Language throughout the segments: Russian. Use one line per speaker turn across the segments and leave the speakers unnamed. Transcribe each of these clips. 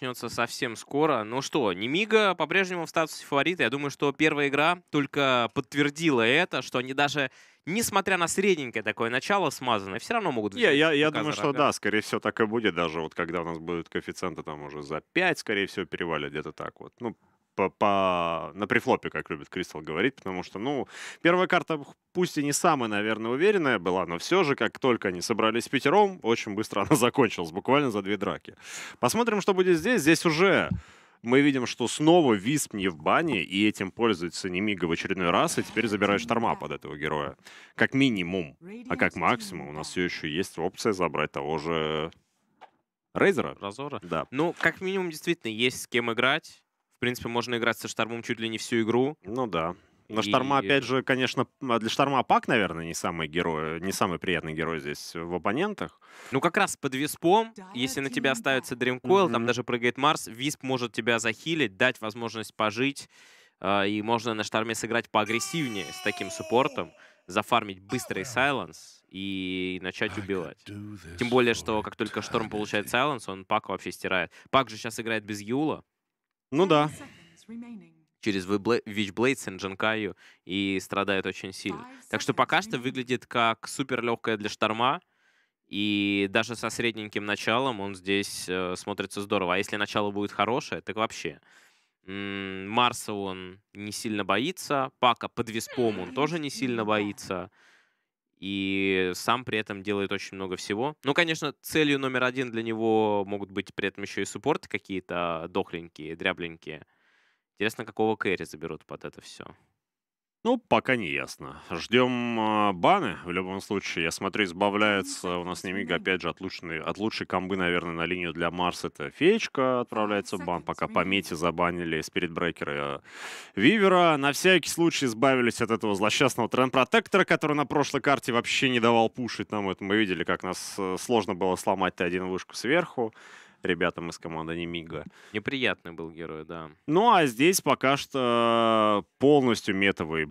начнется совсем скоро. Ну что, Немига по-прежнему в статусе фаворита. Я думаю, что первая игра только подтвердила это, что они даже несмотря на средненькое такое начало смазанное, все равно могут
Я, я, я думаю, что да, скорее всего, так и будет. Даже вот когда у нас будут коэффициенты там уже за 5, скорее всего, перевалят где-то так вот. Ну, по, по, на прифлопе, как любит Кристал говорить, потому что, ну, первая карта пусть и не самая, наверное, уверенная была, но все же, как только они собрались пятером, очень быстро она закончилась, буквально за две драки. Посмотрим, что будет здесь. Здесь уже мы видим, что снова Висп не в бане, и этим пользуется Немига в очередной раз, и теперь забирает шторма под этого героя. Как минимум. А как максимум у нас все еще есть опция забрать того же Рейзера.
Разора?
Да.
Ну, как минимум, действительно, есть с кем играть. В принципе, можно играть со Штормом чуть ли не всю игру.
Ну да. Но и... Шторма, опять же, конечно, для Шторма Пак, наверное, не самый герой, не самый приятный герой здесь в оппонентах.
Ну, как раз под Виспом, если на тебя ставится Дримкойл, mm-hmm. там даже прыгает Марс, Висп может тебя захилить, дать возможность пожить, э, и можно на Шторме сыграть поагрессивнее с таким суппортом, зафармить быстрый сайленс и начать убивать. Тем более, что как только Шторм получает сайленс, он Пак вообще стирает. Пак же сейчас играет без Юла.
Ну да
через Witchblade с Энджинкаю и страдает очень сильно. Так что пока что выглядит как супер легкая для шторма, и даже со средненьким началом он здесь э, смотрится здорово. А если начало будет хорошее, так вообще. Марса он не сильно боится, Пака под виспом он тоже не сильно боится. И сам при этом делает очень много всего. Ну, конечно, целью номер один для него могут быть при этом еще и суппорты какие-то дохленькие, дрябленькие. Интересно, какого Кэрри заберут под это все.
Ну, пока не ясно. Ждем э, баны. В любом случае, я смотрю, избавляется у нас Немига, опять же, от, лучшей, от лучшей комбы, наверное, на линию для Марс. Это Феечка отправляется в бан, пока по мете забанили Спиритбрекера Вивера. На всякий случай избавились от этого злосчастного Тренд-протектора, который на прошлой карте вообще не давал пушить нам это. Мы видели, как нас э, сложно было сломать Т1 вышку сверху ребятам из команды Немига.
Неприятный был герой, да.
Ну, а здесь пока что полностью метовый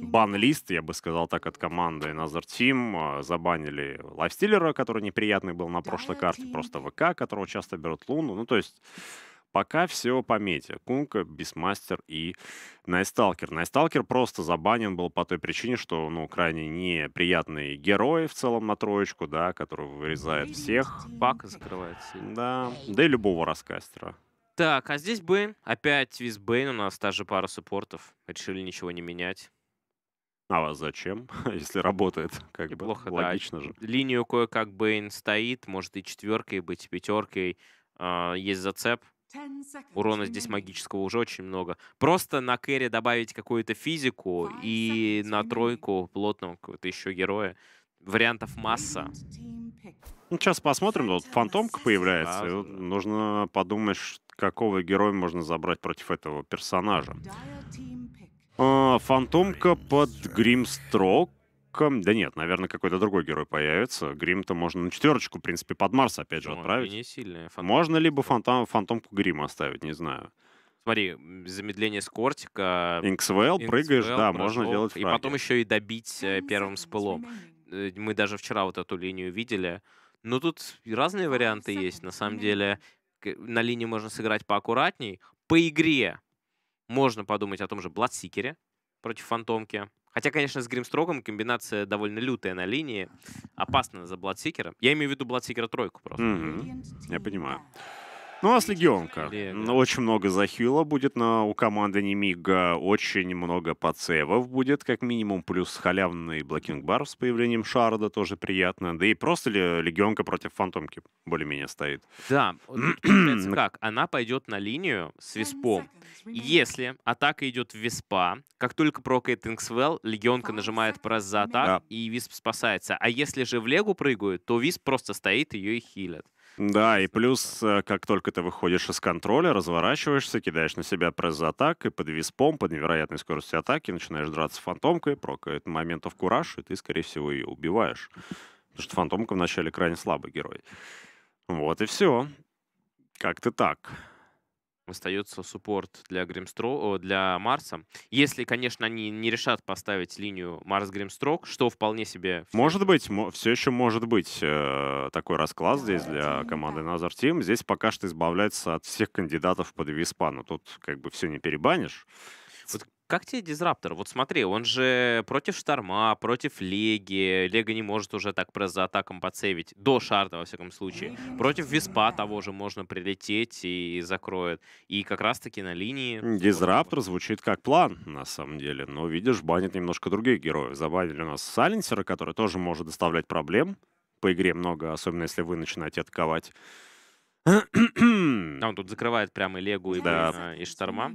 бан-лист, я бы сказал так, от команды Nazar Team. Забанили лайфстиллера, который неприятный был на прошлой карте, просто ВК, которого часто берут Луну. Ну, то есть Пока все по мете. Кунка, Бистмастер и Найтсталкер. Найтсталкер просто забанен был по той причине, что, ну, крайне неприятный герой в целом на троечку, да, который вырезает всех.
Пак закрывает
сильно. Да, да и любого раскастера.
Так, а здесь Бэйн. Опять Висп, Бэйн. У нас та же пара суппортов. Решили ничего не менять.
А зачем, если работает? Как
Неплохо,
бы, логично
да.
же.
Линию кое-как Бэйн стоит, может и четверкой быть, и пятеркой. Uh, есть зацеп, Урона здесь магического уже очень много. Просто на кэре добавить какую-то физику и на тройку плотного какого-то еще героя. Вариантов масса.
Ну, сейчас посмотрим. Вот фантомка появляется. Сразу, да. Нужно подумать, какого героя можно забрать против этого персонажа. А, фантомка под Гримстрок. Да нет, наверное, какой-то другой герой появится. Грим-то можно на четверочку, в принципе, под Марс опять же ну, отправить.
Не сильная.
Можно либо фантом, фантомку Грима оставить, не знаю.
Смотри, замедление с кортика.
Ink Swell, прыгаешь, да, прыжок, можно делать фраги.
И потом еще и добить э, первым спеллом. Э, мы даже вчера вот эту линию видели. Но тут разные варианты есть. На самом деле, на линии можно сыграть поаккуратней. По игре можно подумать о том же Бладсикере против фантомки. Хотя, конечно, с Гримстроком комбинация довольно лютая на линии. Опасно за Бладсикера. Я имею в виду Бладсикера тройку просто.
Mm-hmm. Я понимаю. Ну, а с Легионка. Лего. Очень много захила будет на, у команды Немига. Очень много подсейвов будет, как минимум. Плюс халявный Black King Bar с появлением Шарда тоже приятно. Да и просто ли Легионка против Фантомки более-менее стоит.
Да. как? Она пойдет на линию с Виспом. Если атака идет в Виспа, как только прокает Ink Swell, Легионка нажимает Press the Attack, да. и Висп спасается. А если же в Легу прыгают, то Висп просто стоит, ее и хилит.
Да, и плюс, э, как только ты выходишь из контроля, разворачиваешься, кидаешь на себя пресс за атакой, под виспом, под невероятной скоростью атаки, начинаешь драться с фантомкой, прокает моментов кураж, и ты, скорее всего, ее убиваешь. Потому что фантомка вначале крайне слабый герой. Вот и все. Как-то так.
Остается суппорт для Гримстро, для Марса. Если, конечно, они не решат поставить линию Марс Гримстрок, что вполне себе...
Может быть, все еще может быть э, такой расклад здесь для команды Another Team. Здесь пока что избавляется от всех кандидатов под Виспа, но тут как бы все не перебанишь.
Вот как тебе Дизраптор? Вот смотри, он же против Шторма, против Леги. Лега не может уже так the Attack ом подсейвить. До Шарда, во всяком случае. Против Виспа того же можно прилететь и закроет. И как раз-таки на линии...
Дизраптор звучит как план, на самом деле. Но, видишь, банит немножко других героев. Забанили у нас Сайленсера, который тоже может доставлять проблем. По игре много, особенно если вы начинаете атаковать.
А он тут закрывает прямо и Легу, и,
да.
и Шторма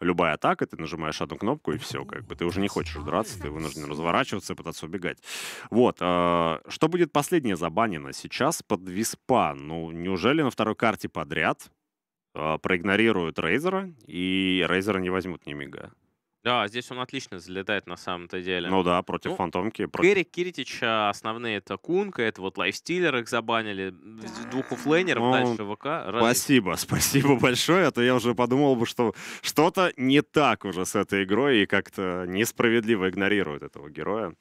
любая атака, ты нажимаешь одну кнопку, и все, как бы ты уже не хочешь драться, ты вынужден разворачиваться и пытаться убегать. Вот. Э, что будет последнее забанено сейчас под Виспа? Ну, неужели на второй карте подряд э, проигнорируют Рейзера, и Рейзера не возьмут ни мига?
Да, здесь он отлично залетает на самом-то деле.
Ну да, против ну, фантомки.
Против... Гэри Киритича основные это Кунка, это вот лайфстиллер их забанили, двух оффлейнеров, ну, дальше ВК.
Спасибо, спасибо большое, а то я уже подумал бы, что что-то не так уже с этой игрой и как-то несправедливо игнорируют этого героя.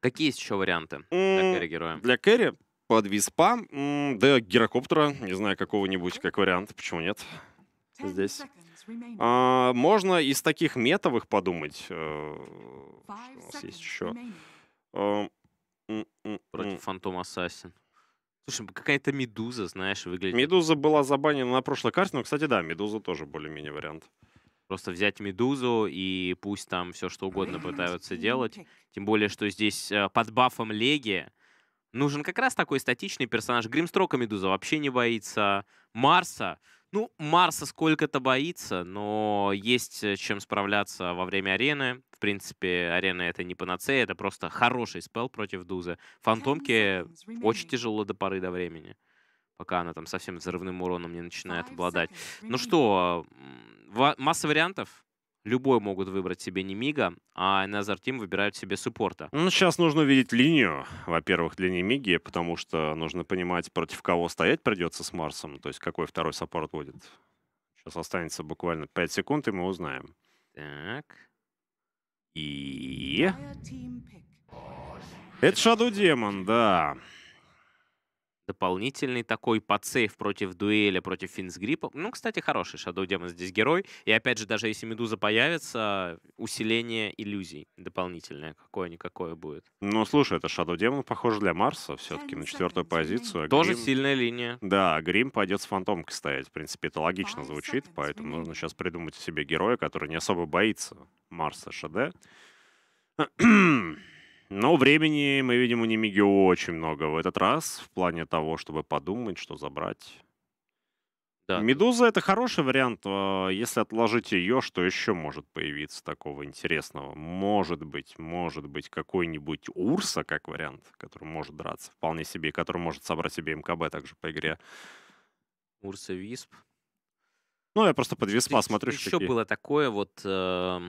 Какие есть еще варианты для carry героя?
Для carry под Виспа, да, гирокоптера, не знаю, какого-нибудь как вариант, почему нет? Здесь. А, можно из таких метовых подумать. Э, что у нас есть еще?
А, Против Фантом Ассасин. Слушай, какая-то Медуза, знаешь, выглядит.
Медуза была забанена на прошлой карте, но, кстати, да, Медуза тоже более-менее вариант.
Просто взять Медузу и пусть там все что угодно пытаются делать. Тем более, что здесь э, под бафом Леги нужен как раз такой статичный персонаж. Гримстрока Медуза вообще не боится. Марса ну, Марса сколько-то боится, но есть э, чем справляться во время арены. В принципе, арена это не панацея, это просто хороший спел против Дузы. Фантомке очень тяжело до поры до времени, пока она там совсем взрывным уроном не начинает обладать. Ну что, масса вариантов. Любой могут выбрать себе не Мига, а Another Team выбирают себе суппорта.
Ну, сейчас нужно увидеть линию, во-первых, для Немиги, потому что нужно понимать, против кого стоять придется с Марсом, то есть какой второй саппорт будет. Сейчас останется буквально 5 секунд, и мы узнаем.
Так.
И... Это Shadow Demon, да
дополнительный такой подсейв против дуэля, против финсгрипа. Ну, кстати, хороший Shadow Demon здесь герой. И опять же, даже если Медуза появится, усиление иллюзий дополнительное какое-никакое будет.
Ну, слушай, это Shadow Demon, похоже, для Марса все-таки на четвертую позицию. А
Тоже Грим... сильная линия.
Да, Грим пойдет с фантомкой стоять. В принципе, это логично звучит, поэтому нужно сейчас придумать себе героя, который не особо боится Марса ШД. Но времени мы видим у Немиги очень много в этот раз, в плане того, чтобы подумать, что забрать. Да. Медуза это хороший вариант. А, если отложить ее, что еще может появиться такого интересного? Может быть, может быть, какой-нибудь Урса, как вариант, который может драться вполне себе, и который может собрать себе МКБ также по игре.
Урса Висп.
Ну, я просто под Виспа смотрю.
Еще такие... было такое вот, э,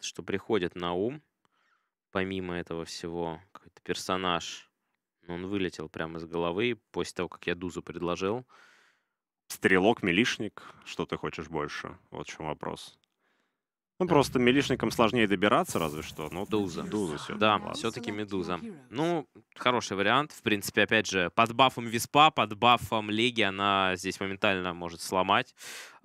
что приходит на ум помимо этого всего, какой-то персонаж, он вылетел прямо из головы после того, как я Дузу предложил.
Стрелок, милишник, что ты хочешь больше? Вот в чем вопрос. Ну, просто милишникам сложнее добираться, разве что. Ну,
Дуза.
Дуза все
Да, все-таки Медуза. Ну, хороший вариант. В принципе, опять же, под бафом Виспа, под бафом Леги она здесь моментально может сломать.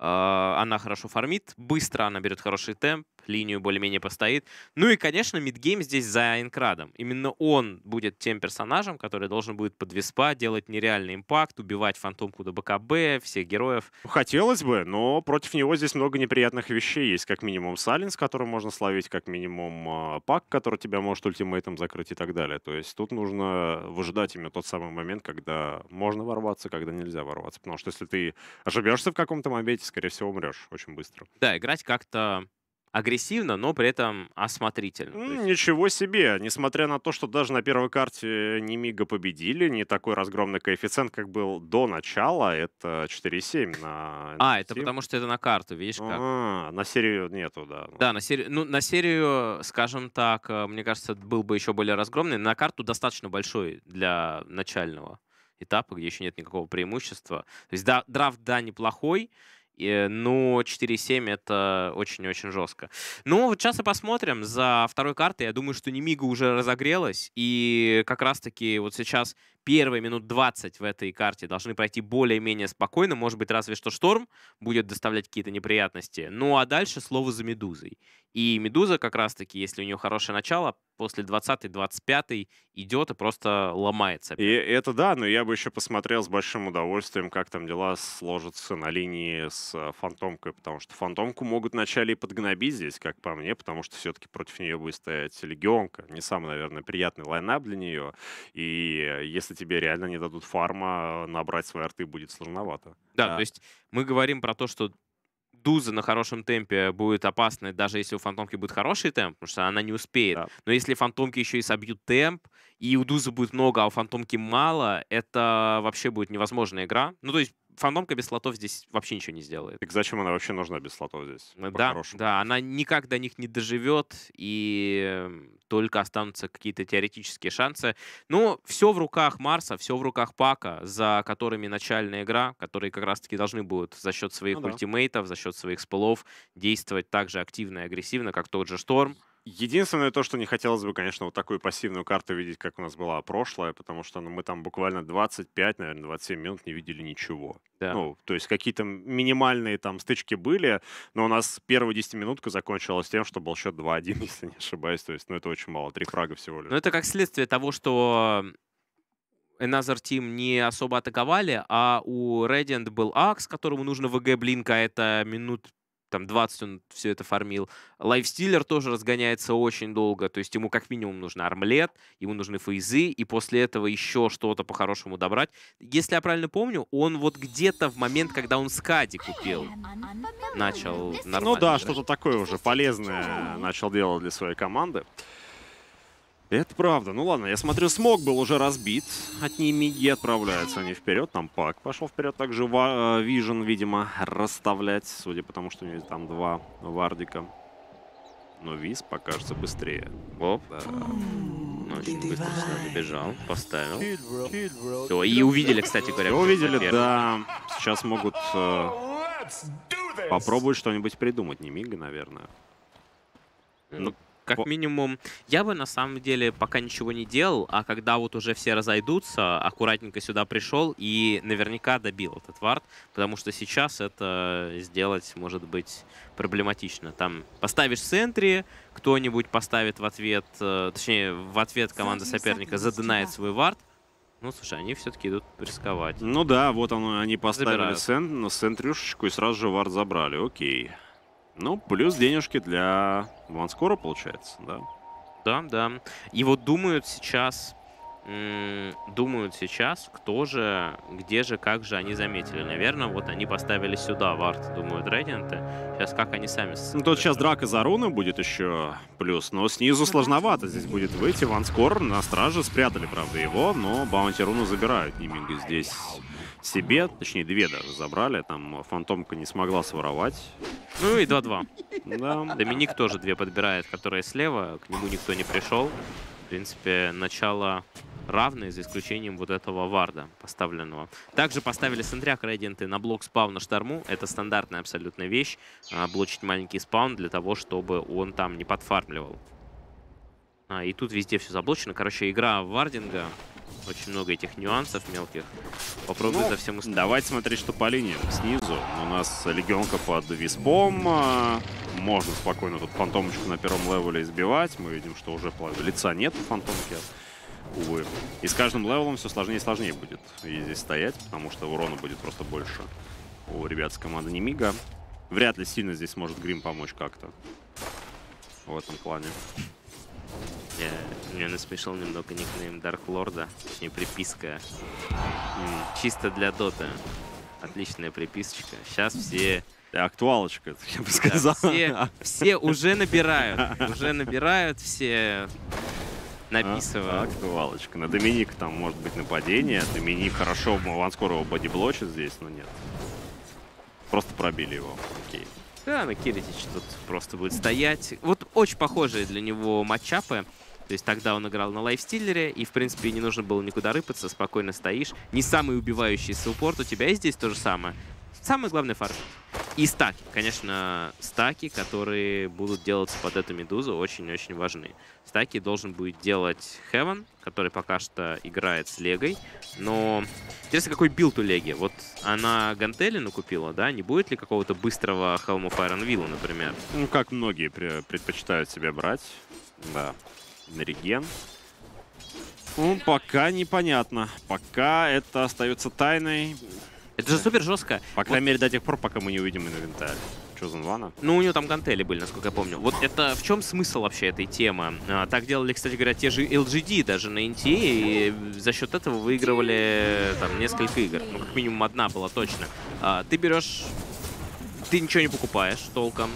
А, она хорошо фармит, быстро она берет хороший темп, линию более-менее постоит. Ну и, конечно, мидгейм здесь за Энкрадом. Именно он будет тем персонажем, который должен будет под виспа делать нереальный импакт, убивать фантомку до БКБ, всех героев.
Хотелось бы, но против него здесь много неприятных вещей. Есть как минимум Саленс, который можно словить, как минимум э, Пак, который тебя может ультимейтом закрыть и так далее. То есть тут нужно выжидать именно тот самый момент, когда можно ворваться, когда нельзя ворваться. Потому что если ты ошибешься в каком-то моменте, скорее всего, умрешь очень быстро.
Да, играть как-то агрессивно, но при этом осмотрительно.
Ну, есть... Ничего себе! Несмотря на то, что даже на первой карте Немига победили, не такой разгромный коэффициент, как был до начала, это 4,7 на...
А, это потому что это на карту, видишь как?
А, на серию нету, да.
Да, на серию, ну, на серию, скажем так, э, мне кажется, был бы еще более разгромный. На карту достаточно большой для начального этапа, где еще нет никакого преимущества. То есть да, драфт, да, неплохой, И, ну, 4-7 это очень-очень жестко. Ну, вот сейчас и посмотрим. За второй картой, я думаю, что Немига уже разогрелась. И как раз-таки вот сейчас первые минут 20 в этой карте должны пройти более-менее спокойно. Может быть, разве что Шторм будет доставлять какие-то неприятности. Ну, а дальше слово за Медузой. И Медуза как раз-таки, если у нее хорошее начало, после 20-25 идет и просто ломается.
И это да, но я бы еще посмотрел с большим удовольствием, как там дела сложатся на линии с э, Фантомкой, потому что Фантомку могут вначале и подгнобить здесь, как по мне, потому что все-таки против нее будет стоять Легионка. Не самый, наверное, приятный лайнап для нее. И если тебе реально не дадут фарма, набрать свои арты будет сложновато.
Да, да, то есть мы говорим про то, что Дуза на хорошем темпе будет опасной, даже если у Фантомки будет хороший темп, потому что она не успеет. Да. Но если Фантомки еще и собьют темп, и у Дузы будет много, а у Фантомки мало, это вообще будет невозможная игра. Ну, то есть фандомка без слотов здесь вообще ничего не сделает.
Так зачем она вообще нужна без слотов здесь?
Да, да, она никак до них не доживет, и только останутся какие-то теоретические шансы. Ну, все в руках Марса, все в руках Пака, за которыми начальная игра, которые как раз-таки должны будут за счет своих ну, да. ультимейтов, за счет своих спылов действовать так же активно и агрессивно, как тот же Шторм.
Единственное то, что не хотелось бы, конечно, вот такую пассивную карту видеть, как у нас была прошлая, потому что ну, мы там буквально 25, наверное, 27 минут не видели ничего. Да. Ну, то есть какие-то минимальные там стычки были, но у нас первая 10-минутка закончилась тем, что был счет 2-1, если не ошибаюсь. То есть, ну, это очень мало, три фрага всего лишь.
Ну, это как следствие того, что Another Team не особо атаковали, а у Radiant был Акс, которому нужно ВГ Блинка, это минут там 20 он все это фармил. Лайфстиллер тоже разгоняется очень долго, то есть ему как минимум нужен армлет, ему нужны фейзы, и после этого еще что-то по-хорошему добрать. Если я правильно помню, он вот где-то в момент, когда он скади купил, начал нормально.
Ну да, что-то такое уже полезное начал делать для своей команды. Это правда. Ну ладно, я смотрю, смок был уже разбит. От Немиги отправляются они вперед. Там Пак пошел вперед. Также vision, видимо, расставлять. Судя по тому, что у него там два Вардика. Но Виз покажется быстрее.
Оп. Да. Ну, очень быстро сюда добежал, поставил. Все, и увидели, кстати говоря.
Увидели, да. Сейчас могут э, попробовать что-нибудь придумать. Немига, наверное.
Ну, как минимум, я бы на самом деле пока ничего не делал, а когда вот уже все разойдутся, аккуратненько сюда пришел и наверняка добил этот вард, потому что сейчас это сделать может быть проблематично. Там поставишь в центре, кто-нибудь поставит в ответ, э, точнее, в ответ команда соперника задынает свой вард, ну, слушай, они все-таки идут рисковать.
Ну да, вот он, они поставили цент, центрюшечку и сразу же вард забрали. Окей. Ну, плюс денежки для Ванскора, получается, да?
Да, да. И вот думают сейчас, думают сейчас, кто же, где же, как же они заметили. Наверное, вот они поставили сюда вард, думают, Рейденты. Сейчас как они сами...
Ну, тут сейчас драка за руны будет еще плюс, но снизу сложновато здесь будет выйти. Ванскор на страже спрятали, правда, его, но баунти руну забирают. Ниминга здесь себе, точнее две даже забрали, там Фантомка не смогла своровать.
Ну и 2-2. Да. Доминик тоже две подбирает, которые слева, к нему никто не пришел. В принципе, начало равное, за исключением вот этого варда поставленного. Также поставили сентряк рейденты на блок спауна шторму. Это стандартная абсолютная вещь. А, блочить маленький спаун для того, чтобы он там не подфармливал. А, и тут везде все заблочено. Короче, игра вардинга очень много этих нюансов мелких. Попробуй ну, за всем
уследить. Давайте смотреть, что по линиям. Снизу у нас легионка под виспом. А, можно спокойно тут фантомочку на первом левеле избивать. Мы видим, что уже лица нет у фантомки. Увы. И с каждым левелом все сложнее и сложнее будет и здесь стоять, потому что урона будет просто больше у ребят с команды Немига. Вряд ли сильно здесь может Грим помочь как-то в этом плане.
Я, мне насмешил немного никнейм Дарк Лорда, точнее приписка. Чисто для дота. Отличная приписочка. Сейчас все...
Актуалочка, я бы сказал.
Да, все, все уже набирают. Уже набирают, все написывают. А,
актуалочка. На Доминик там может быть нападение. Доминик хорошо ванскоро его бодиблочит здесь, но нет. Просто пробили его. Окей.
Да, на Киритич тут просто будет стоять. Вот очень похожие для него матчапы. То есть тогда он играл на лайфстиллере, и, в принципе, не нужно было никуда рыпаться, спокойно стоишь. Не самый убивающий суппорт у тебя и здесь то же самое. Самое главное фармить. И стаки. Конечно, стаки, которые будут делаться под эту медузу, очень-очень важны. Стаки должен будет делать Heaven, который пока что играет с Легой. Но интересно, какой билд у Леги? Вот она Гантелину купила, да? Не будет ли какого-то быстрого Helm of Iron например?
Ну, как многие предпочитают себе брать. Да. На реген. Ну, пока непонятно. Пока это остается тайной.
Это же супер жестко.
По крайней вот. мере, до тех пор, пока мы не увидим инвентарь. Chosen One.
Ну, у него там гантели были, насколько я помню. Вот это в чем смысл вообще этой темы? А, так делали, кстати говоря, те же LGD даже на NT, и за счет этого выигрывали там несколько игр. Ну, как минимум одна была точно. А, ты берешь... Ты ничего не покупаешь толком.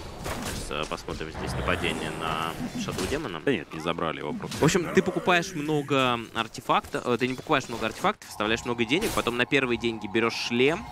Сейчас посмотрим здесь нападение на Шаду Демона.
Да нет, не забрали его просто.
В общем, ты покупаешь много артефактов, э, ты не покупаешь много артефактов, вставляешь много денег, потом на первые деньги берешь шлем,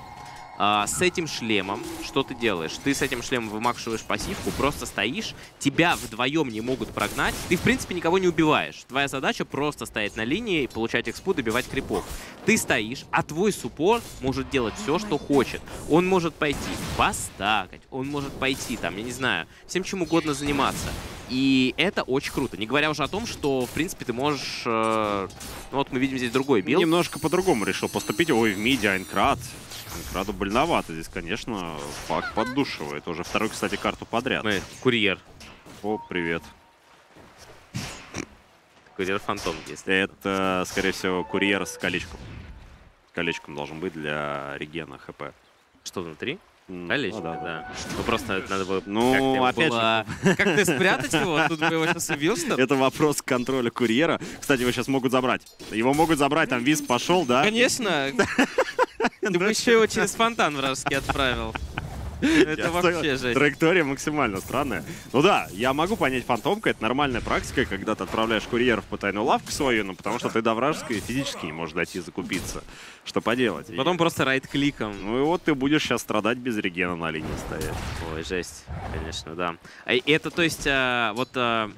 а, с этим шлемом что ты делаешь? Ты с этим шлемом вымакшиваешь пассивку, просто стоишь, тебя вдвоем не могут прогнать, ты, в принципе, никого не убиваешь. Твоя задача просто стоять на линии, получать экспу, добивать крипов. Ты стоишь, а твой суппорт может делать все, что хочет. Он может пойти постакать, он может пойти, там, я не знаю, всем чем угодно заниматься. И это очень круто. Не говоря уже о том, что, в принципе, ты можешь... Э, ну вот мы видим здесь другой билд.
Немножко по-другому решил поступить. Ой, в миде Айнкрат. Айнкрату больновато. Здесь, конечно, пак поддушивает. Уже вторую, кстати, карту подряд.
Мы, курьер.
О, привет.
Курьер Фантом есть.
Это, скорее всего, курьер с колечком. Колечком должен быть для регена ХП.
Что внутри? Колечко, ну, да. да. Ну просто надо было...
Ну, опять было...
же... Как ты спрятать его? Тут бы его сейчас убил, что
Это вопрос контроля курьера. Кстати, его сейчас могут забрать. Его могут забрать, там виз пошел, да?
Конечно. Ты бы еще его через фонтан вражеский отправил. Это вообще жесть.
Траектория максимально странная. Ну да, я могу понять фантомка, это нормальная практика, когда ты отправляешь курьеров по тайную лавку свою, но потому что ты до вражеской физически не можешь дойти закупиться. Что поделать?
Потом просто райт-кликом.
Ну и вот ты будешь сейчас страдать без регена на линии стоять.
Ой, жесть, конечно, да. А это, то есть, а, вот а,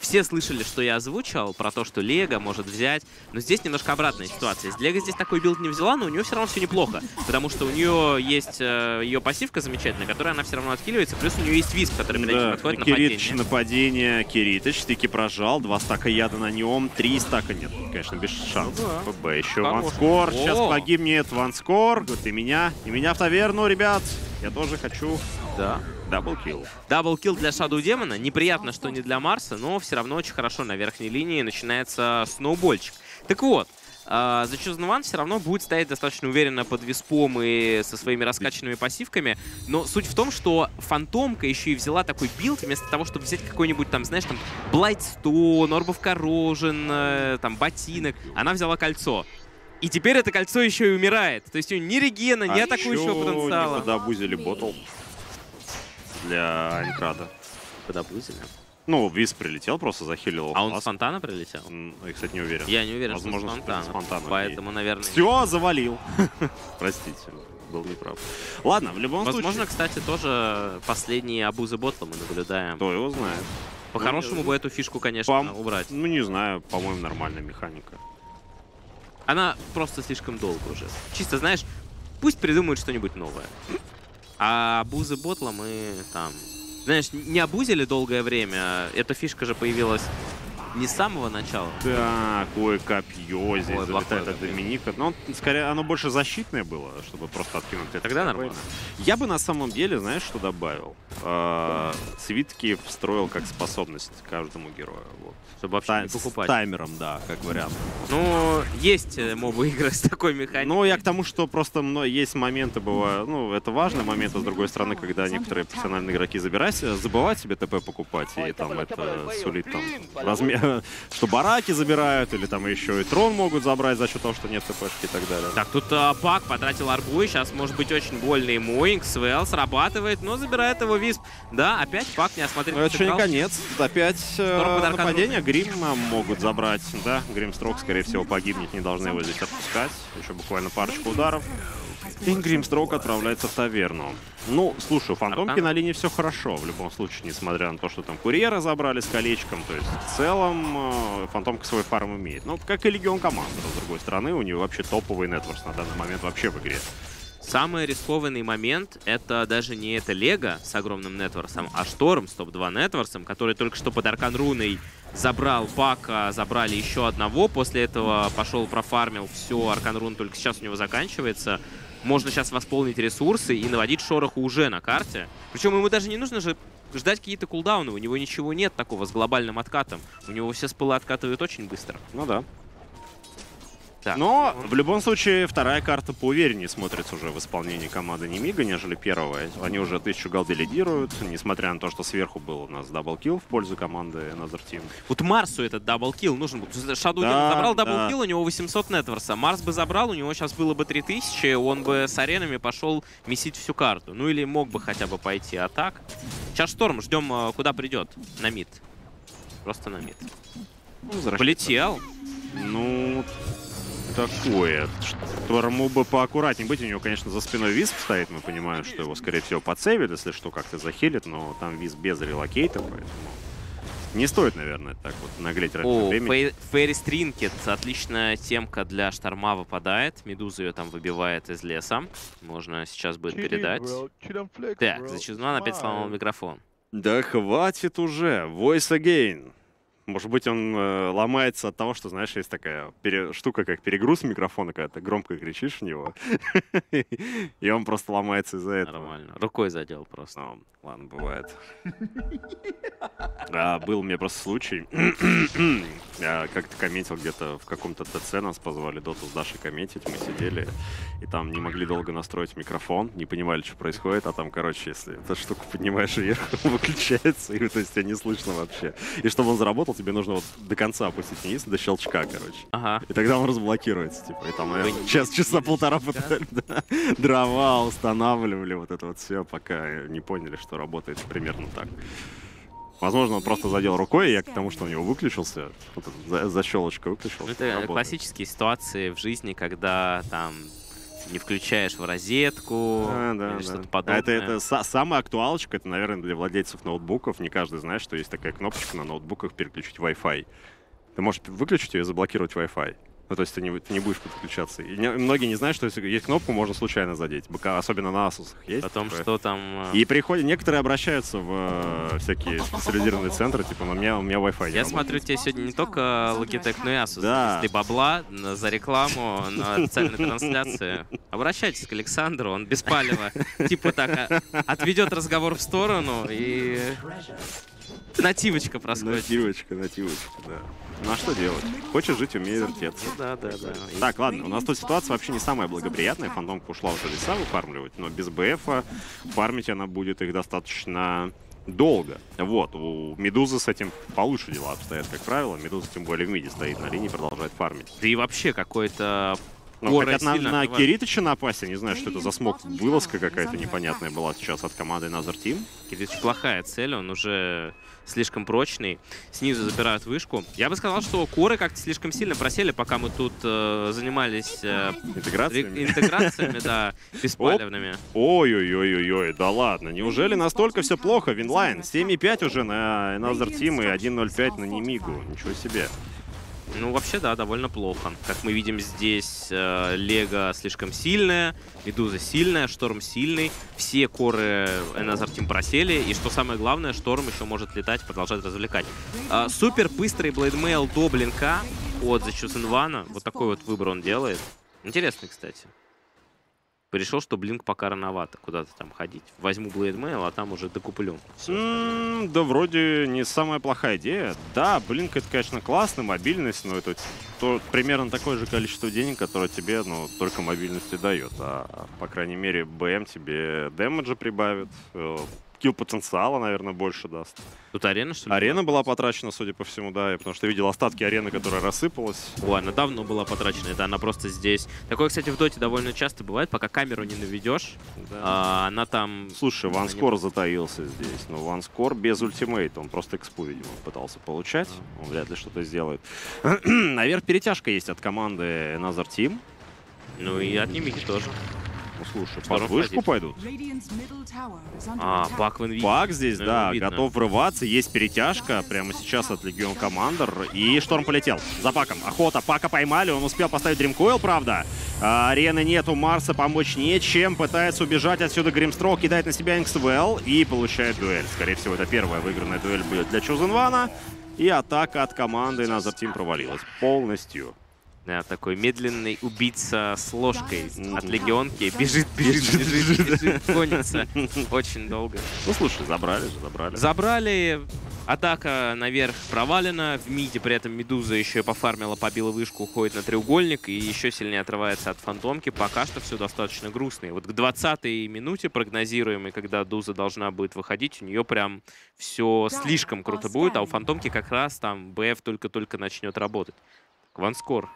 все слышали, что я озвучивал про то, что Лега может взять. Но здесь немножко обратная ситуация. Лега здесь такой билд не взяла, но у нее все равно все неплохо. Потому что у нее есть э, ее пассивка замечательная, которая она все равно отхиливается. Плюс у нее есть висп, который да, подходит
Киритыч нападение. Киритыч таки прожал. Два стака яда на нем. Три стака нет. Конечно, без шансов. Ну, да. ПБ еще ванскор. Сейчас погибнет ванскор. Вот и меня. И меня в таверну, ребят. Я тоже хочу.
Да.
Double
kill. Double kill для Shadow Демона. Неприятно, что не для Марса, но все равно очень хорошо. На верхней линии начинается сноубольчик. Так вот, The Chosen One все равно будет стоять достаточно уверенно под виспом и со своими раскачанными пассивками. Но суть в том, что Фантомка еще и взяла такой билд, вместо того, чтобы взять какой-нибудь там, знаешь, там, Blight Stone, Orb of Corrosion, э, там, Ботинок. Она взяла кольцо. И теперь это кольцо еще и умирает. То есть у ни регена, ни а атакующего потенциала.
Когда обузили ботл для Айнкрада.
Подобузили?
Ну, Виз прилетел, просто захилил.
А он с фонтана прилетел?
Я, кстати, не уверен.
Я не уверен, Возможно, что с фонтана. С фонтана Поэтому, наверное...
Все, завалил. Простите, был неправ. Ладно, в любом
Возможно,
случае...
Возможно, кстати, тоже последние абузы ботла мы наблюдаем.
Кто его знает.
По-хорошему ну, бы эту фишку, конечно, убрать.
Ну, не знаю, по-моему, нормальная механика.
Она просто слишком долго уже. Чисто, знаешь, пусть придумают что-нибудь новое. А абузы ботла мы там... Знаешь, не абузили долгое время. Эта фишка же появилась не с самого начала.
Да, кое копье здесь Ой, залетает от Доминика. Но скорее оно больше защитное было, чтобы просто откинуть это.
Тогда нормально.
Я бы на самом деле, знаешь, что добавил? Э свитки встроил как способность каждому герою. Вот.
Чтобы вообще Тай не покупать.
С таймером, да, как вариант.
Ну, есть э, мобы игры с такой механикой.
Ну, я к тому, что просто ну, есть моменты, бывают, ну, это важный момент, а с другой стороны, когда некоторые профессиональные игроки забирают, забывают себе ТП покупать, и там это сулит там размер, что бараки забирают, или там еще и трон могут забрать за счет того, что нет ТПшки и так далее.
Так, тут а, Пак потратил арбу, и сейчас может быть очень больно ему, Инксвелл срабатывает, но забирает его Висп. Да, опять Пак не осмотрел.
Ну, это еще не конец, опять э, нападение, Грим могут забрать, да, Гримстрок, скорее всего, погибнет, не должны его здесь отпускать. Еще буквально парочку ударов. И Гримстрок отправляется в таверну. Ну, слушай, у Фантомки на линии все хорошо, в любом случае, несмотря на то, что там Курьера забрали с колечком. То есть, в целом, э, Фантомка свой фарм имеет. Ну, как и Легион команд, с другой стороны, у нее вообще топовый нетворс на данный момент вообще в игре.
Самый рискованный момент — это даже не это Лего с огромным нетворсом, а Шторм с топ-2 нетворсом, который только что под Аркан Руной забрал Пака, забрали еще одного, после этого пошел профармил, все, Аркан Рун только сейчас у него заканчивается. Можно сейчас восполнить ресурсы и наводить шороху уже на карте. Причем ему даже не нужно же ждать какие-то кулдауны, у него ничего нет такого с глобальным откатом. У него все спылы откатывают очень быстро.
Ну да. Так. Но в любом случае вторая карта поувереннее смотрится уже в исполнении команды Немига, нежели первая. Они уже тысячу голды лидируют, несмотря на то, что сверху был у нас double kill в пользу команды Another Team.
Вот Марсу этот double kill нужен был. Шаду да, забрал double kill, да. у него 800 нетворса. Марс бы забрал, у него сейчас было бы 3000, он бы с аренами пошел месить всю карту. Ну или мог бы хотя бы пойти. А так... Сейчас Шторм, ждем, э, куда придет. На мид. Просто на мид. Ну, Полетел.
Ну, такое. Шторму бы поаккуратнее быть. У него, конечно, за спиной Висп стоит. Мы понимаем, что его, скорее всего, подсейвит, если что, как-то захилит. Но там Висп без релокейта, поэтому... Не стоит, наверное, так вот наглеть раньше О, времени.
Фейри Стринкет. Отличная темка для шторма выпадает. Медуза ее там выбивает из леса. Можно сейчас будет передать. Так, за Чузнан опять сломал микрофон.
Да хватит уже. Voice again. Может быть, он э, ломается от того, что, знаешь, есть такая пере... штука, как перегруз микрофона, когда ты громко кричишь в него, и он просто ломается из-за этого.
Нормально. Рукой задел просто. Ну,
ладно, бывает. А, был у меня просто случай. Я как-то комментил где-то в каком-то ТЦ, нас позвали доту с Дашей комментить, мы сидели, и там не могли долго настроить микрофон, не понимали, что происходит, а там, короче, если эту штуку поднимаешь вверх, выключается, и то есть тебя не слышно вообще. И чтобы он заработал, тебе нужно вот до конца опустить вниз, до щелчка, короче.
Ага.
И тогда он разблокируется, типа. И там Вы... час, часа полтора дрова устанавливали, вот это вот все, пока не поняли, что работает примерно так. Возможно, он просто задел рукой, и я к тому, что у него выключился, вот за, защелочка выключилась.
Это работает. классические ситуации в жизни, когда там не включаешь в розетку а, да, или да. что-то подобное.
А это, это самая актуалочка, это, наверное, для владельцев ноутбуков. Не каждый знает, что есть такая кнопочка на ноутбуках переключить Wi-Fi. Ты можешь выключить ее и заблокировать Wi-Fi. Ну, то есть ты не, ты не будешь подключаться. И не, многие не знают, что если есть кнопку, можно случайно задеть. БК, особенно на Asus есть.
О том, такое. что там...
Э, И приходят, некоторые обращаются в э, всякие специализированные центры, типа, у меня, у меня Wi-Fi
Я смотрю, тебе сегодня не только Logitech, но и Asus. Да. Если бабла за рекламу на официальной трансляции, обращайтесь к Александру, он беспалево, типа так, а, отведет разговор в сторону и Нативочка проскочит.
Нативочка, нативочка, да. Ну а что делать? Хочешь жить, умей вертеться.
Ну, да, да, да.
Так, ладно, у нас тут ситуация вообще не самая благоприятная. Фантомка ушла уже леса выфармливать, но без БФа фармить она будет их достаточно долго. Вот, у Медузы с этим получше дела обстоят, как правило. Медуза тем более в миде стоит на линии, продолжает фармить.
Да и вообще какой-то
ну, хотят на, на Киритыча напасть, я не знаю, что это за смог. Вылазка какая-то непонятная была сейчас от команды Назар Тим.
Киритыч плохая цель, он уже слишком прочный. Снизу забирают вышку. Я бы сказал, что коры как-то слишком сильно просели, пока мы тут э, занимались э,
интеграциями,
интеграциями да, беспалевными.
Ой-ой-ой-ой, да ладно. Неужели настолько все плохо? Winline 7,5 уже на Another Team и 1.05 на Немигу. Ничего себе.
Ну, вообще, да, довольно плохо. Как мы видим здесь, э, Лега слишком сильная, Медуза сильная, Шторм сильный. Все коры Another Team просели. И что самое главное, Шторм еще может летать, продолжать развлекать. Э, супер быстрый Blade Mail до блинка от One. Вот такой вот выбор он делает. Интересный, кстати решил, что Блинк пока рановато куда-то там ходить. Возьму Mail, а там уже докуплю.
Mm, да вроде не самая плохая идея. Да, Блинк это, конечно, классно, мобильность, но это то, примерно такое же количество денег, которое тебе ну, только мобильности дает. А, по крайней мере, БМ тебе дэмэджа прибавит, э, килл потенциала, наверное, больше даст.
Тут арена, что ли?
Арена была потрачена, судя по всему, да, потому что видел остатки арены, которая рассыпалась.
Ой, она давно была потрачена, это она просто здесь. Такое, кстати, в доте довольно часто бывает, пока камеру не наведешь, да. а, она там...
Слушай, Ванскор не... затаился здесь, но Ванскор без ультимейта, он просто экспу, видимо, пытался получать, а. он вряд ли что-то сделает. Наверх перетяжка есть от команды Another Team.
Ну и от Немики тоже.
Ну, слушай, под вышку пойдут.
А, Пак в инвите.
Пак здесь,
Ну,
да,
видно.
готов врываться. Есть перетяжка прямо сейчас от Легион Командер. И Шторм полетел за Паком. Охота. Пака поймали. Он успел поставить Дримкоил, правда. А, арены нету, Марса помочь нечем. Пытается убежать отсюда Гримстрок, кидает на себя Инксвелл и получает дуэль. Скорее всего, это первая выигранная дуэль будет для Чузенвана. И атака от команды Назар Тим провалилась полностью.
Да, такой медленный убийца с ложкой от легионки. Бежит, бежит, бежит, бежит, гонится. Очень долго.
Ну, слушай, забрали же, забрали.
Забрали. Атака наверх провалена. В миде при этом Медуза еще и пофармила, побила вышку, уходит на треугольник и еще сильнее отрывается от фантомки. Пока что все достаточно грустно. И вот к 20-й минуте прогнозируемой, когда Дуза должна будет выходить, у нее прям все слишком круто будет, а у фантомки как раз там БФ только-только начнет работать. Ванскор.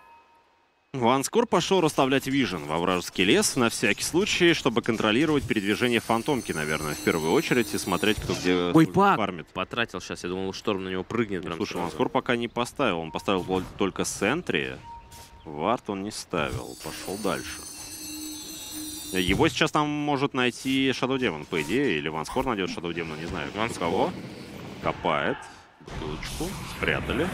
Ванскор пошел расставлять вижен во вражеский лес на всякий случай, чтобы контролировать передвижение фантомки, наверное, в первую очередь, и смотреть, кто где
Ой,
фармит.
Потратил сейчас, я думал, Шторм на него прыгнет.
Ну,
прям
слушай,
сразу.
Ванскор пока не поставил. Он поставил тол- только Сентри. Вард он не ставил. Пошел дальше. Его сейчас там может найти Shadow Demon, по идее. Или Ванскор найдет Shadow Demon, не знаю.
Ванскор.
кого. Копает. Бутылочку. Спрятали.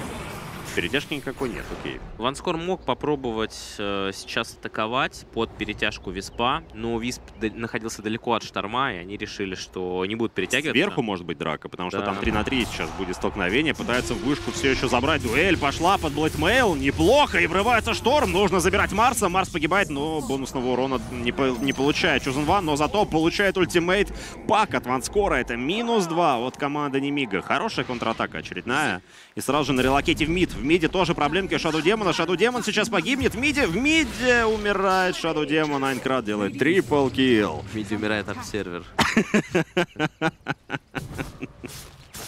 Перетяжки никакой нет, окей.
Ванскор мог попробовать э, сейчас атаковать под перетяжку Виспа, но Висп находился далеко от Шторма, и они решили, что не будут перетягиваться.
Сверху может быть драка, потому что
Да.
там 3 на 3 сейчас будет столкновение. Пытается вышку все еще забрать. Дуэль пошла под Blade Mail. Неплохо. И врывается шторм. Нужно забирать Марса. Марс погибает, но бонусного урона не, по- не получает Chosen One. Но зато получает ultimate пак от Ванскора. Это минус 2 от команды Немига. Хорошая контратака очередная. И сразу же на релокете в мид. В миде тоже проблемки Шаду Демона. Шаду Демон сейчас погибнет. В миде, в миде умирает Шаду Демон. Айнкрат делает трипл килл.
Миди умирает обсервер.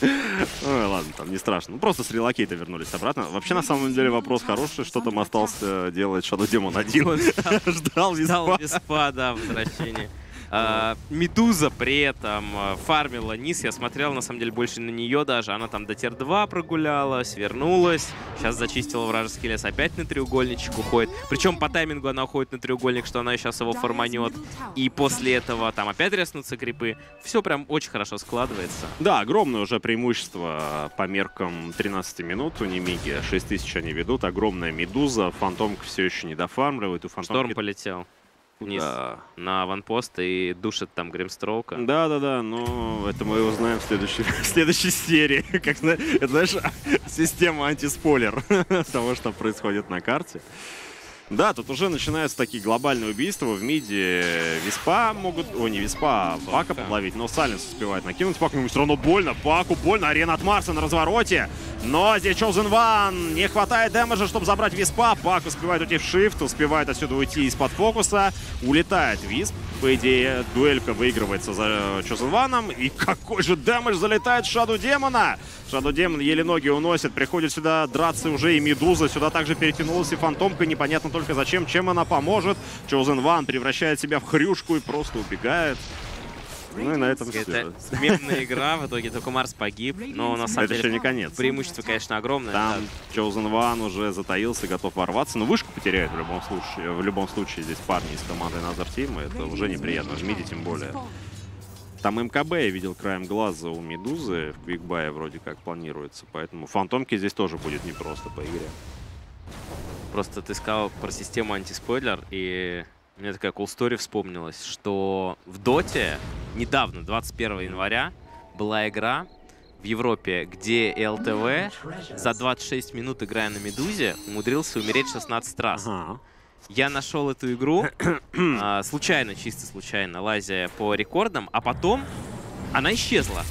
Ой, ладно, там не страшно. Ну, просто с релокейта вернулись обратно. Вообще, на самом деле, вопрос хороший. Что там остался делать Shadow Demon один?
Он ждал-
Ждал
Ждал
виспа.
Виспа, да, возвращение. А, Медуза при этом а, фармила низ. Я смотрел, на самом деле, больше на нее даже. Она там до тир-2 прогулялась, вернулась. Сейчас зачистила вражеский лес. Опять на треугольничек уходит. Причем по таймингу она уходит на треугольник, что она сейчас его форманет. И после этого там опять резнутся крипы. Все прям очень хорошо складывается.
Да, огромное уже преимущество по меркам 13 минут у Немиги. 6 тысяч они ведут. Огромная медуза. Фантомка все еще не дофармливает. У
Шторм
Фантомки...
полетел вниз
Да.
на ванпост и душит там Гримстроука.
Да, да, да, но это мы узнаем в следующей, в следующей серии. Как, это, знаешь, система антиспойлер того, что происходит на карте. Да, тут уже начинаются такие глобальные убийства. В миде Виспа могут... О, не Виспа, а Пака подловить. Но Саленс успевает накинуть Паку. Ему все равно больно. Паку больно. Арена от Марса на развороте. Но здесь Chosen One. Не хватает дэмэджа, чтобы забрать Виспа. Пак успевает уйти в шифт. Успевает отсюда уйти из-под фокуса. Улетает Висп. По идее, дуэлька выигрывается за Chosen One. И какой же дэмэдж залетает Шаду Демона. Шаду Демон еле ноги уносит. Приходит сюда драться уже и Медуза. Сюда также перетянулась и Фантомка. Непонятно только зачем, чем она поможет. Chosen One превращает себя в хрюшку и просто убегает. Ну и на этом все.
Это мемная игра, в итоге только Марс погиб, но на самом
Это еще
деле
не конец.
преимущество, конечно, огромное.
Там
да.
Chosen One уже затаился, готов ворваться. Но вышку потеряет в любом случае. В любом случае здесь парни из команды Назар Тим. Это уже неприятно. В миде тем более. Там МКБ я видел краем глаза у Медузы. В Квикбае вроде как планируется. Поэтому Фантомке здесь тоже будет непросто по игре.
Просто ты сказал про систему антиспойлер, и мне такая cool story вспомнилась, что в Доте недавно, 21 января, была игра в Европе, где ЛТВ за 26 минут, играя на Медузе, умудрился умереть 16 раз.
Ага.
Я нашел эту игру а, случайно, чисто случайно, лазя по рекордам, а потом она исчезла.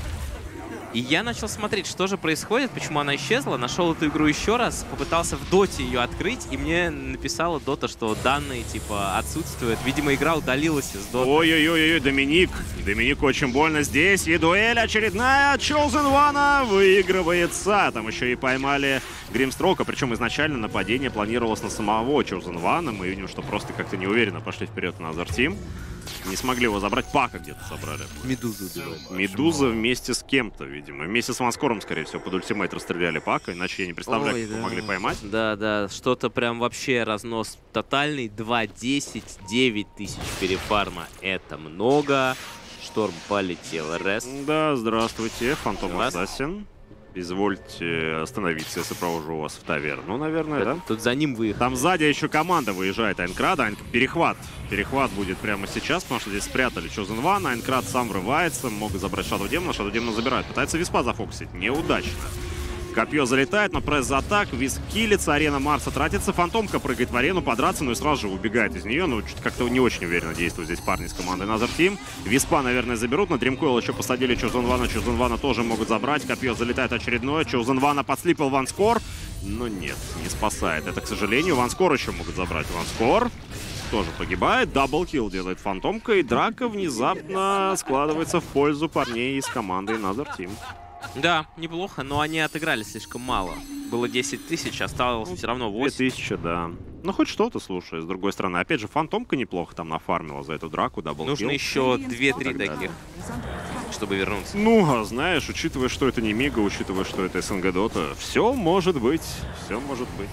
И я начал смотреть, что же происходит, почему она исчезла. Нашел эту игру еще раз, попытался в доте ее открыть, и мне написала дота, что данные типа отсутствуют. Видимо, игра удалилась из доты.
Ой-ой-ой, Доминик. Доминику очень больно здесь. И дуэль очередная. Chosen One выигрывается. Там еще и поймали Гримстрока. Причем изначально нападение планировалось на самого Chosen One. Мы видим, что просто как-то неуверенно пошли вперед на Азартим. Не смогли его забрать. Пака где-то собрали.
Медузу убивают.
Медуза вместе с кем-то, видимо. Вместе с Ванскором, скорее всего, под ультимейт расстреляли Пака, иначе я не представляю,
Ой,
как его
да.
могли поймать.
Да, да, что-то прям вообще разнос тотальный. 2-10, 9 тысяч перефарма. Это много. Шторм полетел. Рес.
Да, здравствуйте, Фантом. Ассасин. Извольте остановиться, я сопровожу вас в таверну. Ну, наверное, да?
Тут за ним выехал.
Там сзади еще команда выезжает Айнкрада. Айн- Перехват. Перехват будет прямо сейчас, потому что здесь спрятали Chosen One. Айнкрад сам врывается, могут забрать Shadow Демона. Shadow Демона забирают. Пытается Виспа зафокусить. Неудачно. Копье залетает, но пресс за атак, Висп килится, арена Марса тратится, Фантомка прыгает в арену, подраться, ну и сразу же убегает из нее. Ну, что-то как-то не очень уверенно действуют здесь парни с командой Назар Тим. Виспа, наверное, заберут, на Дримкойл еще посадили Чузон Вана, Чузон Вана тоже могут забрать. Копье залетает очередное, Чузон Вана подслипал Ванскор, но нет, не спасает. Это, к сожалению, Ванскор еще могут забрать. Ванскор тоже погибает, double kill делает Фантомка, и драка внезапно складывается в пользу парней из команды Another Team.
Да, неплохо, но они отыграли слишком мало. Было 10 тысяч, осталось все равно 8.
2000, да. Ну, хоть что-то, слушай, с другой стороны. Опять же, Фантомка неплохо там нафармила за эту драку, double kill.
Нужно еще 2-3
так далее.
таких, чтобы вернуться.
Ну, а знаешь, учитывая, что это Немига, учитывая, что это СНГ Дота, все может быть, все может быть.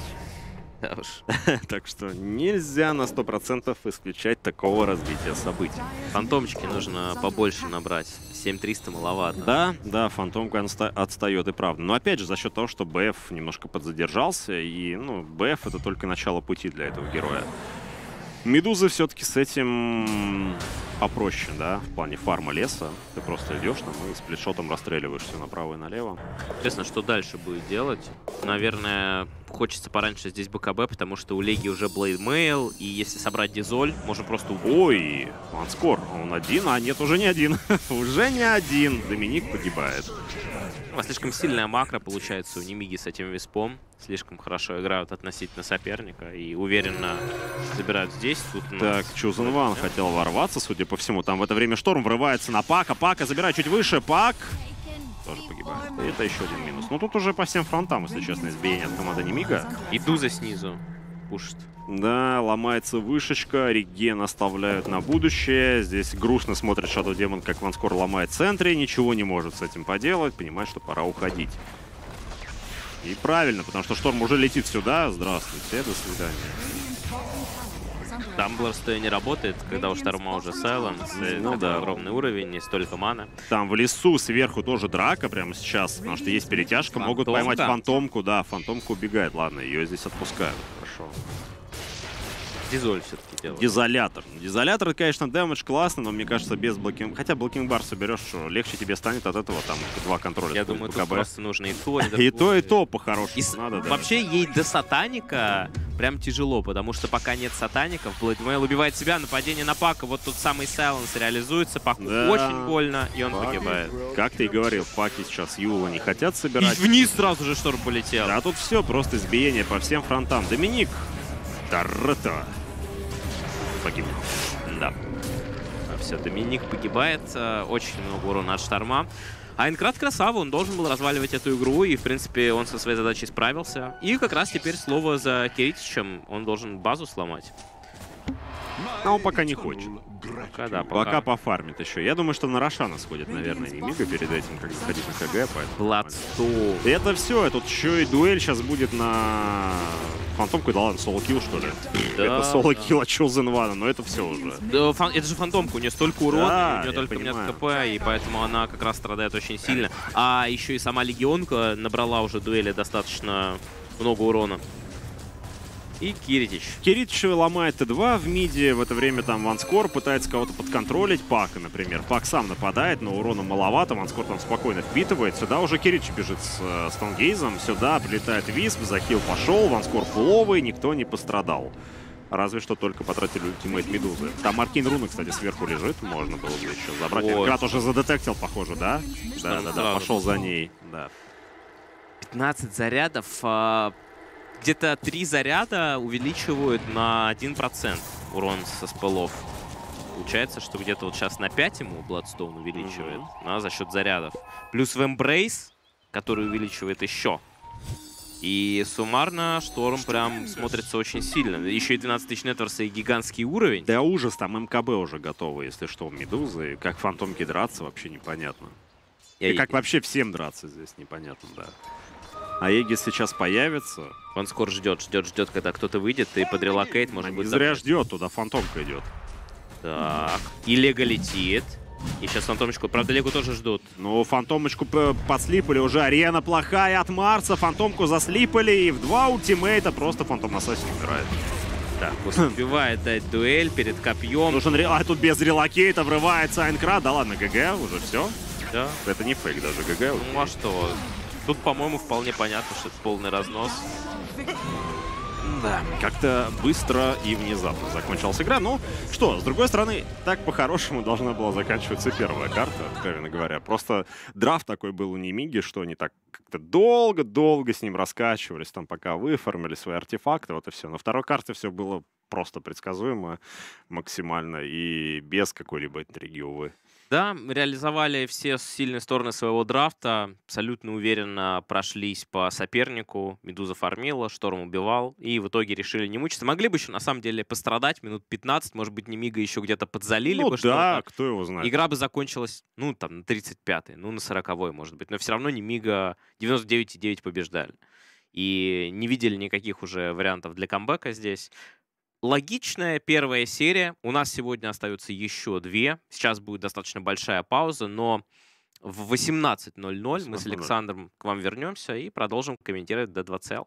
Да уж.
Так что нельзя на 100% исключать такого развития событий.
Фантомчики нужно побольше набрать. 7300 маловато.
Да, да, Фантомка отста- отстает и правда. Но опять же, за счет того, что БФ немножко подзадержался, и, ну, БФ это только начало пути для этого героя. Медуза все-таки с этим попроще, да, в плане фарма леса. Ты просто идешь там и сплитшотом расстреливаешь все направо и налево.
Интересно, что дальше будет делать. Наверное, хочется пораньше здесь БКБ, потому что у Леги уже Mail, и если собрать Дизоль, можно просто убить.
Ой, Ванскор, он один, а нет, уже не один. уже не один. Доминик погибает.
Слишком сильная макро получается у Немиги с этим виспом. Слишком хорошо играют относительно соперника и уверенно забирают здесь. Тут,
Так, Чузен Ван хотел ворваться, судя по всему. Там в это время Шторм врывается на Пака. Пака забирает чуть выше. Пак тоже погибает. И это еще один минус. Ну тут уже по всем фронтам, если честно, избиение от команды Немига.
И Дуза снизу пушит.
Да, ломается вышечка, реген оставляют на будущее. Здесь грустно смотрит Shadow Demon, как Ванскор ломает в центре, ничего не может с этим поделать, понимает, что пора уходить. И правильно, потому что Шторм уже летит сюда. Здравствуйте, до свидания.
Тамблер стоя не работает, когда у Шторма уже Сайленс.
Ну
это
да.
огромный уровень, не столько маны.
Там в лесу сверху тоже драка прямо сейчас, потому что есть перетяжка, могут
Фантомка?
поймать фантомку. Да, фантомка убегает. Ладно, ее здесь отпускают. Хорошо.
Дизоль все-таки делает.
Desolator. Desolator, конечно, damage классно, но мне кажется, без Black King... Хотя Black King Bar соберешь, что легче тебе станет от этого, там, два контроля.
Я думаю, тут просто нужно и то, и
И то, и то по-хорошему
И
надо, да.
Вообще ей до сатаника прям тяжело, потому что пока нет сатаников, Blade Mail убивает себя, нападение на Пака, вот тут самый silence реализуется, Паку
Да.
очень больно, и он
Пак.
погибает.
Как ты и говорил, паки сейчас Юла не хотят
И
собирать.
вниз сразу же шторм полетел.
А тут все, просто избиение по всем фронтам. Доминик. Тарата. Погиб.
Да. Все, Доминик погибает, очень много урона от Шторма. А Инкрат красава, он должен был разваливать эту игру, и, в принципе, он со своей задачей справился. И как раз теперь слово за Киритичем, он должен базу сломать.
А он пока не хочет.
Пока, да,
Пока
пока.
пофармит еще. Я думаю, что на Рошана сходит, наверное, Немига перед этим, как заходить на ХГ, поэтому...
Bloodstone.
И Это все, тут еще и дуэль сейчас будет на фантомку, да ладно, solo kill, что ли?
Да,
это solo kill от Chosen One, но это все уже.
Да, фан- это же фантомка, у нее столько урона,
Да,
у нее только
понимаю.
нет ХП, и поэтому она как раз страдает очень сильно. А еще и сама Легионка набрала уже дуэли достаточно много урона. И Киритич.
Кирич ломает Т2 в миде, в это время там Ванскор пытается кого-то подконтролить, Пака, например. Пак сам нападает, но урона маловато, Ванскор там спокойно впитывает. Сюда уже Кирич бежит с э, Стонгейзом, сюда прилетает Висп, захил пошел, Ванскор фуловый, никто не пострадал. Разве что только потратили ультимейт Медузы. Там Аркин Руна, кстати, сверху лежит, можно было бы еще забрать.
Ой.
Крат уже задетектил, похоже, да? Да, да, да, пошел за ней, да.
15 зарядов. Где-то 3 заряда увеличивают на 1% урон со спелов. Получается, что где-то вот сейчас на 5 ему Бладстоун увеличивает, а, за счет зарядов. Плюс в Embrace, который увеличивает еще. И суммарно Шторм прям смотрится очень сильно. Еще и 12 тысяч нетворса и гигантский уровень.
Да ужас, там МКБ уже готовы, если что, у Медузы. Как фантомки драться, вообще непонятно. И, и как вообще всем драться здесь, непонятно, да. А Aegis сейчас появится.
Он скоро ждет, ждет, ждет, когда кто-то выйдет, и под relocate, может быть...
Не зря ждет, туда фантомка идет.
Так, и Лега летит. И сейчас Фантомочку, правда, Легу тоже ждут.
Ну, Фантомочку подслипали уже. Арена плохая от Марса. Фантомку заслипали. И в два ультимейта просто Phantom Assassin играет.
Так, успевает дать дуэль перед копьем.
Нужен ре... А тут без релокейта врывается Айнкра. Да ладно, ГГ уже все.
Да.
Это не фейк даже, ГГ.
Ну а что? Тут, по-моему, вполне понятно, что это полный разнос.
Да, как-то быстро и внезапно закончилась игра. Ну, что, с другой стороны, так по-хорошему должна была заканчиваться первая карта, откровенно говоря. Просто драфт такой был у Немиги, что они так как-то долго-долго с ним раскачивались, там пока выформили свои артефакты, вот и все. На второй карте все было просто предсказуемо максимально и без какой-либо интриги, увы.
Да, реализовали все сильные стороны своего драфта, абсолютно уверенно прошлись по сопернику. Медуза фармила, Шторм убивал, и в итоге решили не мучиться. Могли бы еще, на самом деле, пострадать минут 15, может быть, Немига еще где-то подзалили
ну,
бы
да, кто его знает.
Игра бы закончилась, ну, там, на 35-й, ну, на 40-й, может быть. Но все равно Немига 99,9 побеждали. И не видели никаких уже вариантов для камбэка здесь. Логичная первая серия. У нас сегодня остается еще две. Сейчас будет достаточно большая пауза, но в 18.00 мы с Александром к вам вернемся и продолжим комментировать D2CL.